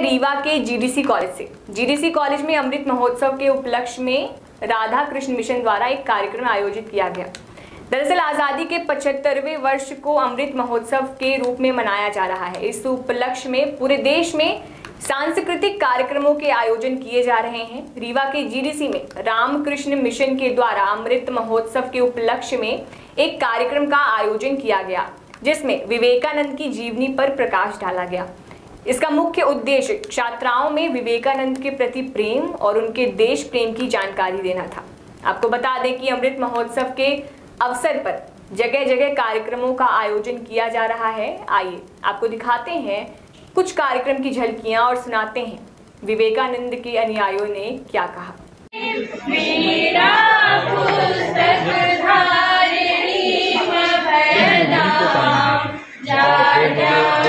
रीवा के GDC college से। GDC college में अमृत महोत्सव के उपलक्ष्य में राधा कृष्ण मिशन द्वारा एक कार्यक्रम आयोजित किया गया। दरअसल आज़ादी के पचहत्तरवें वर्ष को अमृत महोत्सव के रूप में मनाया जा रहा है। इस उपलक्ष्य में पूरे देश में सांस्कृतिक कार्यक्रमों के आयोजन किए जा रहे हैं। रीवा के जीडीसी में रामकृष्ण मिशन के द्वारा अमृत महोत्सव के उपलक्ष्य में एक कार्यक्रम का आयोजन किया गया, जिसमें विवेकानंद की जीवनी पर प्रकाश डाला गया। इसका मुख्य उद्देश्य छात्राओं में विवेकानंद के प्रति प्रेम और उनके देश प्रेम की जानकारी देना था। आपको बता दें कि अमृत महोत्सव के अवसर पर जगह जगह कार्यक्रमों का आयोजन किया जा रहा है। आइए, आपको दिखाते हैं कुछ कार्यक्रम की झलकियाँ और सुनाते हैं। विवेकानंद के अनुयायियों ने क्या कहा?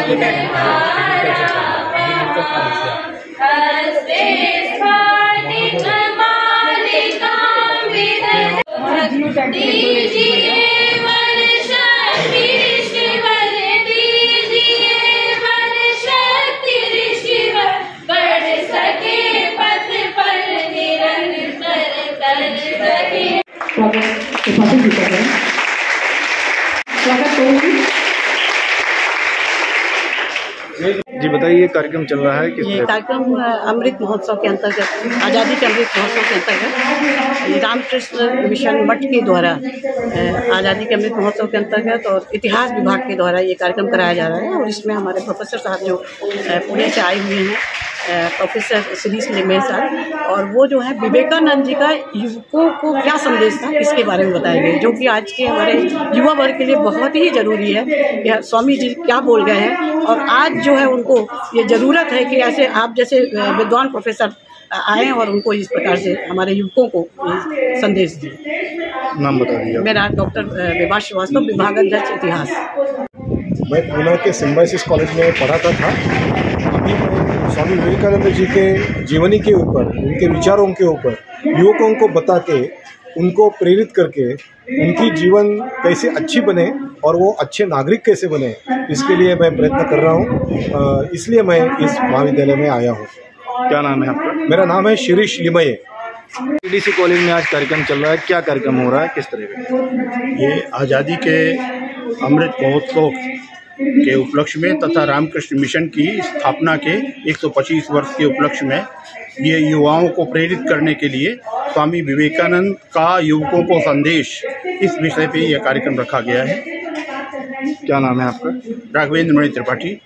स्वागत रहे हैं। स्वागत करूँगी जी बताइए ये कार्यक्रम चल रहा है किस ये कार्यक्रम अमृत महोत्सव के अंतर्गत आज़ादी के अमृत महोत्सव के अंतर्गत रामकृष्ण मिशन मठ के द्वारा आज़ादी के अमृत महोत्सव के अंतर्गत और इतिहास विभाग के द्वारा ये कार्यक्रम कराया जा रहा है और इसमें हमारे प्रोफेसर साहब जो पुणे से आए हुए हैं प्रोफेसर श्री लिमे साहब और वो जो है विवेकानंद जी का युवकों को क्या संदेश था? इसके बारे में बताएँगे जो कि आज के हमारे युवा वर्ग के लिए बहुत ही ज़रूरी है। यह स्वामी जी क्या बोल गए हैं? और आज जो है उनको ये ज़रूरत है कि ऐसे आप जैसे विद्वान प्रोफेसर आए और उनको इस प्रकार से हमारे युवकों को संदेश दिए नाम बता दीजिए मेरा डॉक्टर विभाष श्रीवास्तव विभागाध्यक्ष इतिहास। मैं पूना के सिम्बाइसिस कॉलेज में पढ़ाता था। अभी मैं स्वामी विवेकानंद जी के जीवनी के ऊपर उनके विचारों के ऊपर युवकों को बता के उनको प्रेरित करके उनकी जीवन कैसे अच्छी बने और वो अच्छे नागरिक कैसे बने इसके लिए मैं प्रयत्न कर रहा हूँ। इसलिए मैं इस महाविद्यालय में आया हूँ। क्या नाम है आपका? मेरा नाम है शिरीष लिमये। डीसी कॉलेज में आज कार्यक्रम चल रहा है। क्या कार्यक्रम हो रहा है? किस तरह का? ये आज़ादी के अमृत महोत्सव के उपलक्ष्य में तथा रामकृष्ण मिशन की स्थापना के 125 वर्ष के उपलक्ष्य में ये युवाओं को प्रेरित करने के लिए स्वामी विवेकानंद का युवकों को संदेश इस विषय पे यह कार्यक्रम रखा गया है। क्या नाम है आपका? राघवेंद्र मणि त्रिपाठी।